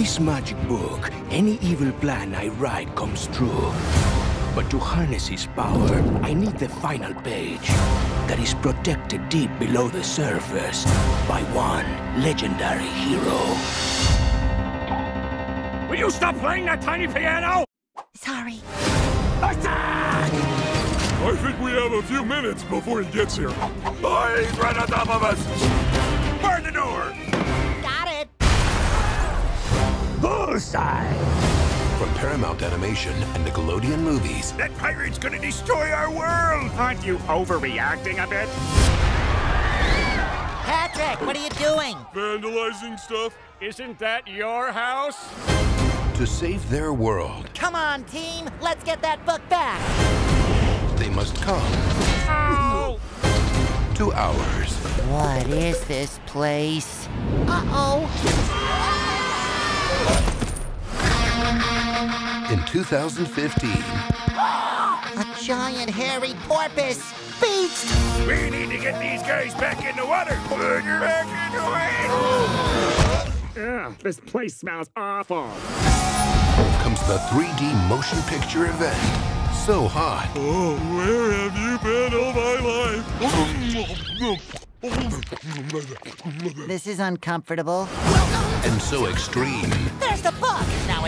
this magic book, any evil plan I write comes true. But to harness his power, I need the final page that is protected deep below the surface by one legendary hero. Will you stop playing that tiny piano? Sorry. I think we have a few minutes before he gets here. Oh, he's right on top of us! Burn the door! Bullseye! From Paramount Animation and Nickelodeon Movies, That pirate's gonna destroy our world! Aren't you overreacting a bit? Patrick, what are you doing? Vandalizing stuff? Isn't that your house? to save their world, Come on, team. Let's get that book back. they must come Ow! to ours. What is this place? Uh-oh. In 2015, A giant hairy porpoise. Beast! We need to get these guys back in the water! Back into it! Ugh, this place smells awful. comes the 3D motion picture event. So hot, Oh, where have you been all my life? This is uncomfortable. and so extreme, There's the book.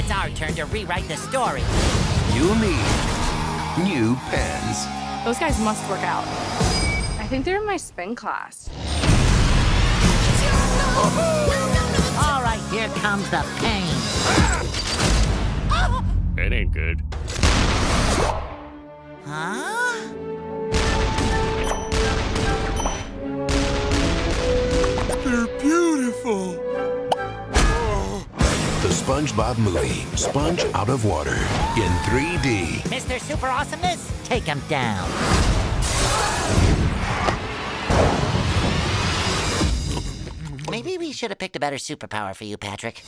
Now it's our turn to rewrite the story. you'll need new pens. Those guys must work out. I think they're in my spin class. All right, here comes the pain. It ain't good. SpongeBob movie, Sponge Out of Water, in 3D. Mr. Super Awesomeness, take him down. Maybe we should have picked a better superpower for you, Patrick.